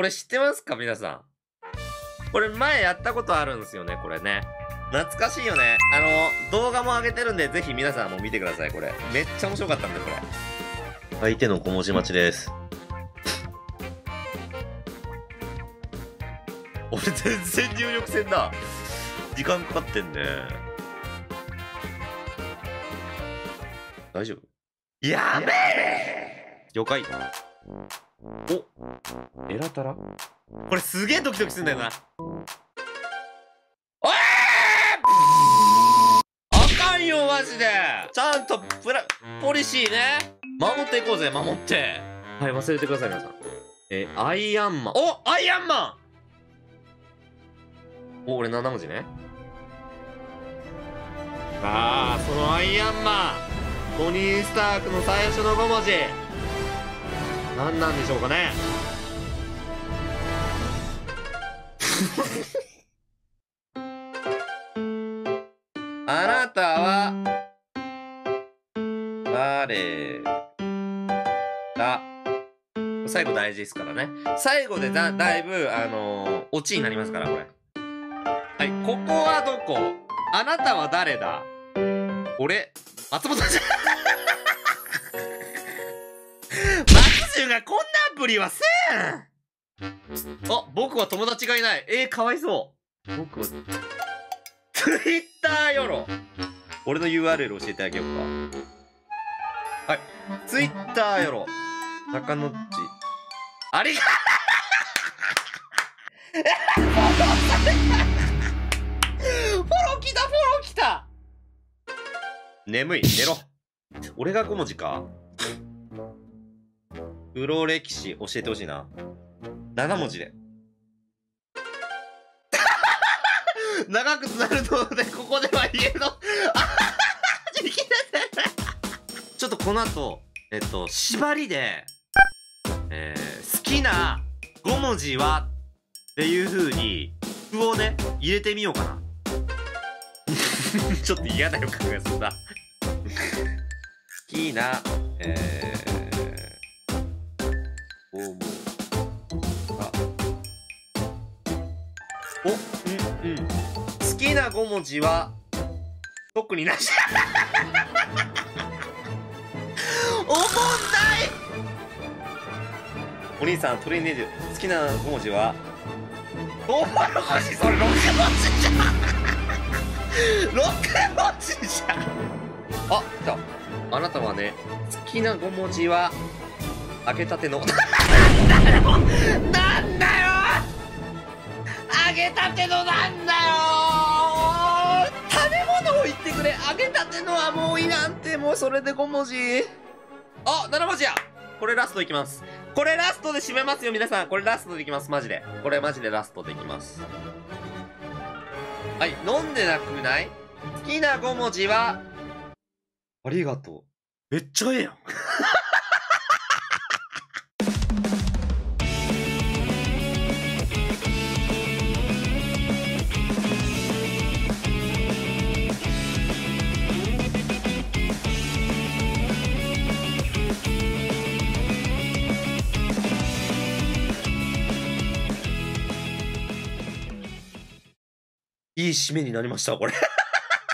これ知ってますか？皆さん。これ前やったことあるんですよね、これね。懐かしいよね。あの、動画も上げてるんで、ぜひ皆さんも見てください、これ。めっちゃ面白かったんで、これ。相手の小文字待ちです。俺全然入力せんな。時間かかってんね。大丈夫？やべえ了解。おエラタラ？これすげえドキドキするんだよな。おえーあかんよ、マジでちゃんとプラ、ポリシーね。守っていこうぜ、守って。はい、忘れてください、皆さん。えーアイアンマン。おアイアンマンお、俺7文字ね。ああ、そのアイアンマン。トニー・スタークの最初の5文字。何なんでしょうかね。あなたは、誰だ？最後大事ですからね。最後でだ、だいぶ、あのーオチになりますから、これ。はい、ここはどこ？あなたは誰だ？俺、松本じゃん松潤がこんなアプリはせんあ、僕は友達がいない。えー、かわいそう。僕は、ツイッターよろ。俺の URL 教えてあげようか。はい。ツイッターよろ。中野っち。ありがフォロー来たフォロー来た眠い、寝ろ。俺が5文字か。黒歴史教えてほしいな。7文字で。長くなるので、ここでは言えの。ちょっとこの後、えっと、縛りで、えー、好きな5文字はっていう風に、符をね、入れてみようかな。ちょっと嫌な予感がするな。好きな、えー、お、うん、うん。好きな5文字は、特になし。おもんないお兄さん、トレーニング好きな5文字は、トウモロコシ、それ6文字じゃん !6 文字じゃんあ、来た。あなたはね、好きな5文字は、開けたての、なんだよなんだよ揚げたてのなんだよ。食べ物を言ってくれ揚げたてのはもういらんってもうそれで5文字。あ7文字や。これラストいきます。これラストで締めますよ皆さん。これラストでいきます。マジで。これマジでラストでいきます。はい飲んでなくない？好きな5文字は？ありがとう。めっちゃええやんいい締めになりましたこれ。